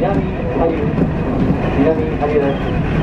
南ハリ南ハリです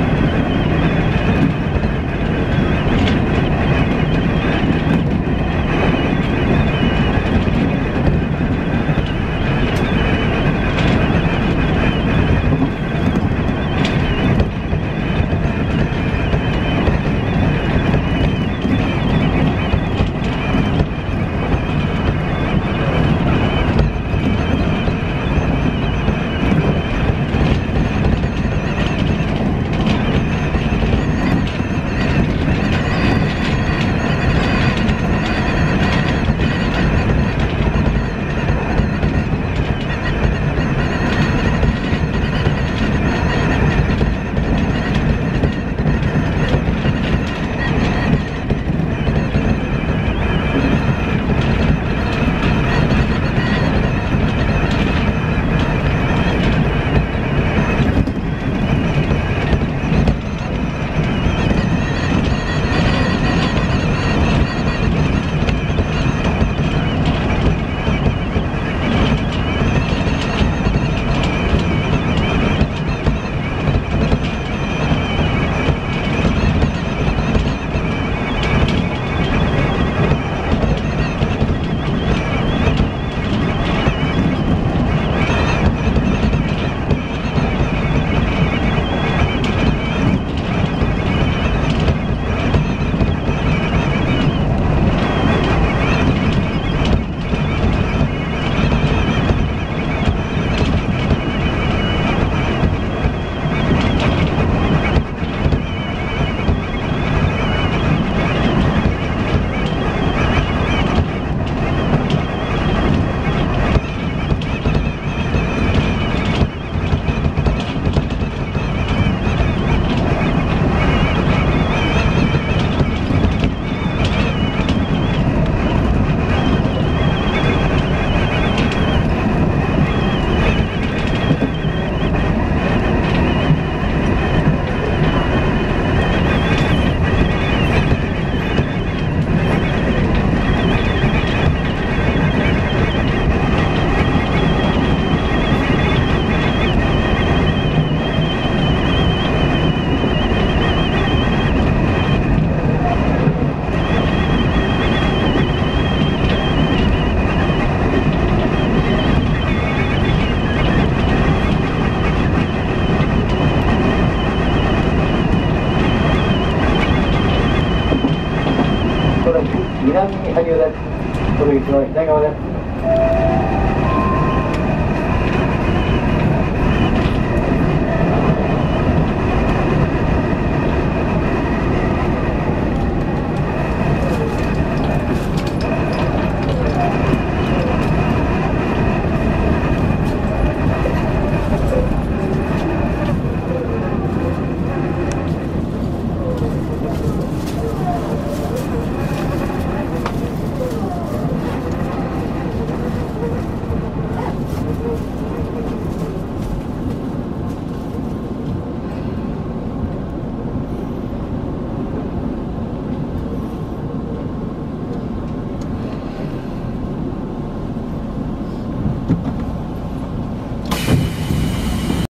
南に羽生です。この道の左側です。